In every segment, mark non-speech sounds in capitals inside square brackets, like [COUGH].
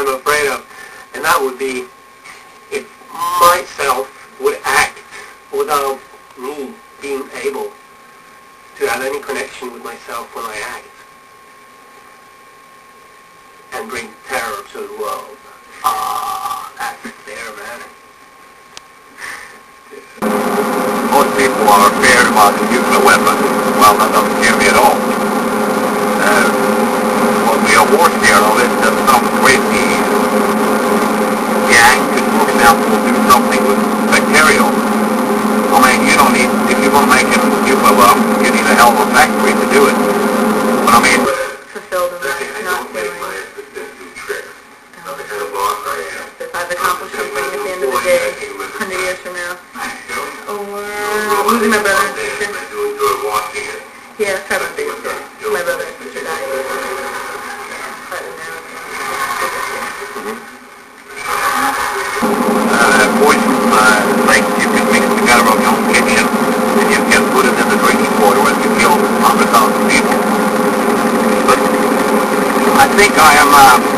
I'm afraid of, and that would be if myself would act without me being able to have any connection with myself when I act and bring terror to the world. Ah, that's there, man. Most people are scared about the nuclear weapon. Well, that doesn't scare me at all. Uh, what we are more scared of I think I am, uh,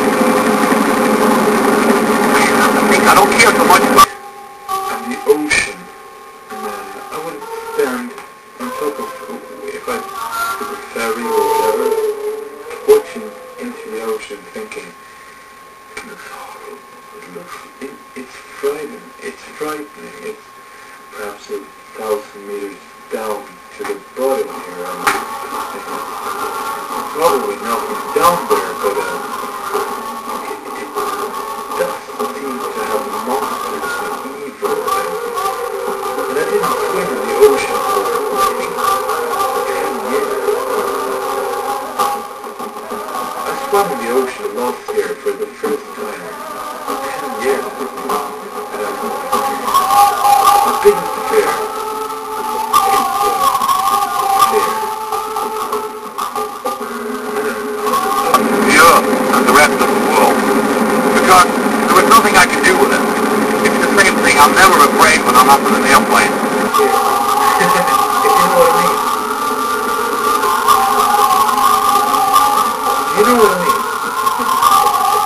it's frightening, it's frightening, it's perhaps a thousand meters down to the bottom here, probably nothing down there, but uh, I'm up in an airplane. If you know what I mean. You know what I mean?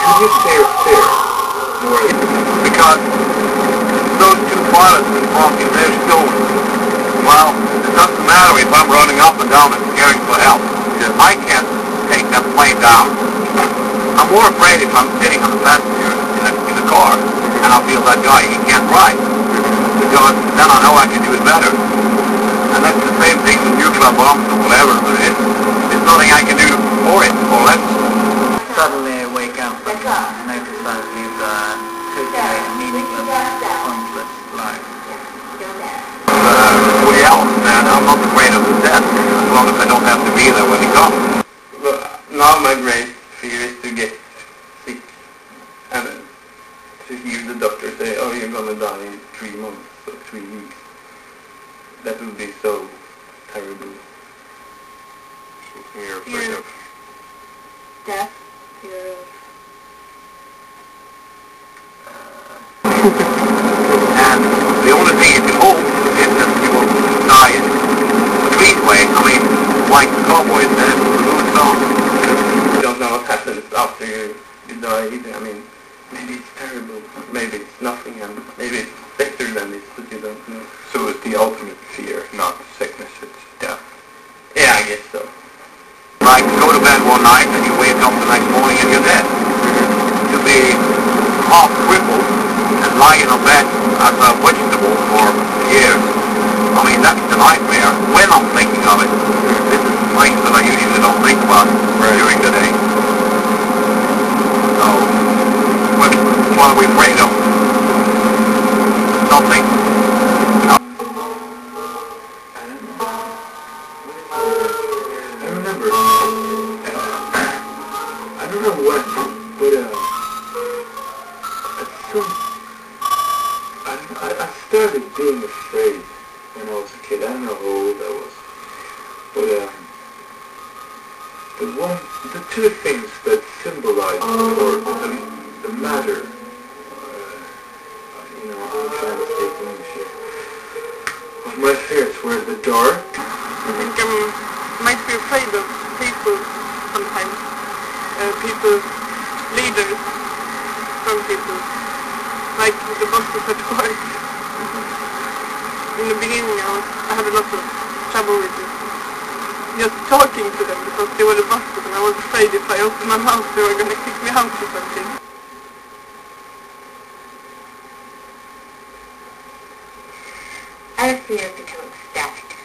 Could you say fear because those two pilots in front of they're still, well, it doesn't matter if I'm running up and down and scaring for help. I can't take that plane down. I'm more afraid if I'm sitting on the passenger in a, in a car and I feel that guy, he can't drive. Because then I know I can do it better. And that's the same thing with nuclear bombs or whatever, but it's, there's nothing I can do for it or less. Suddenly I wake up and notice I live a totally meaningless, pointless life. uh, Woody Allen, and I'm not afraid of the death as long as I don't have to be there when he comes. But now my great fear is to get sick and uh, to hear the doctor say, oh, you're gonna die in three months or three weeks. That would be so terrible. You're afraid of- death, fear And the only thing you can hope is that you will die in a clean way. I mean, like the cowboys said, who's on. You don't know what happens after you, you die either. I mean, maybe it's terrible, maybe it's nothing, and maybe it's better than this, but you don't know. So it's the ultimate fear, not sickness, it's death. Yeah, I guess so. Like, go to bed one night and you wake up the next morning and you're dead. To be half crippled in a bed as a vegetable for years. I mean, that's the nightmare when I'm thinking of it. This is things that I usually don't think about during the day. So, what, what are we afraid of? Nothing. I remember, I don't know when, but uh, some, I, I, started being afraid when I was a kid. I don't know how old I was, but um, the one, the two things that symbolize or the, the matter, uh, you know, I'm trying to take ownership of my fears were the dark I think I might be afraid of people sometimes. Uh, people, leaders, some people, like the buses at work. In the beginning, I, was, I had a lot of trouble with it. Just talking to them because they were the buses and I was afraid if I opened my mouth they were going to kick me out or something. I have fear of becoming static.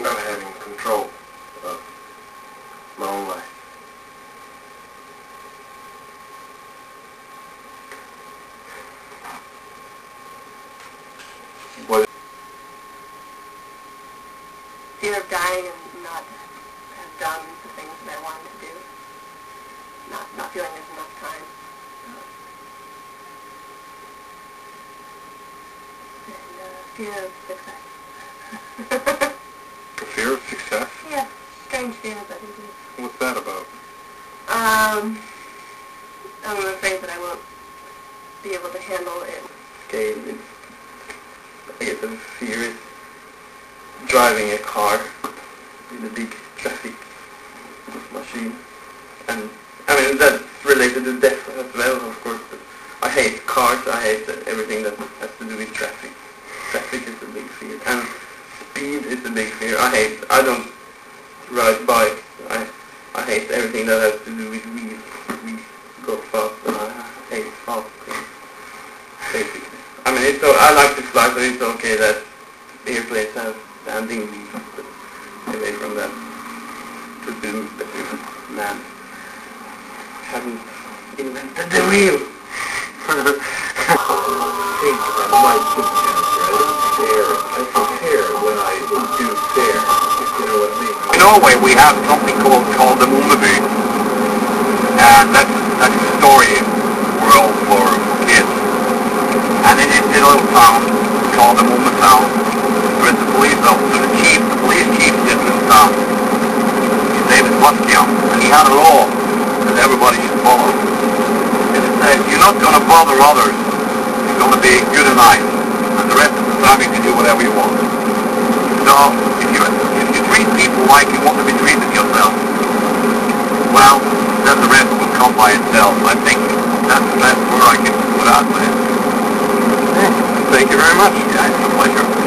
Not having control of my own life. What Fear of dying and not have done the things that I wanted to do. Not, not feeling there's enough time. And uh, fear of success. [LAUGHS] the fear of success? yeah, strange fear, but it is. What's that about? Um, I'm afraid that I won't be able to handle it. Okay, it's, I guess the fear is driving a car in a big traffic machine. And, I mean, that's related to death as well, of course, but I hate cars, I hate everything that has to do with traffic. Traffic is a big fear. And speed is a big fear. I hate, I don't ride bikes. I, I hate everything that has to do with wheels. We go fast and I hate fast things, basically. I mean, it's so, I like to fly, so it's okay that airplanes have standing wheels, but away from that, presume that we man haven't invented the wheel. [LAUGHS] think that my I don't stare. I when I do stare, if you know what I mean. In Norway, we have something called called the Mumeby, and that's that's a story world for kids. And in this little town called the Mumma town, there is a police officer, the chief, the police chief this. His name is Bastian, and he had a law that everybody should follow. And it says, you're not going to bother others. You're going to be good and nice, and the rest of the time you can do whatever you want. So, if you, if you treat people like you want to be treated yourself, well, then the rest will come by itself. I think that's the best word I can put out there. Thank you very much. Yeah, it's a pleasure.